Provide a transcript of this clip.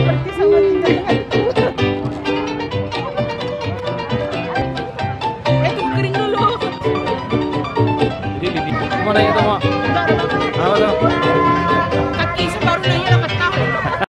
seperti sama. Ya. Eh, tunggu kering dulu. Jadi di kita. Apa tuh?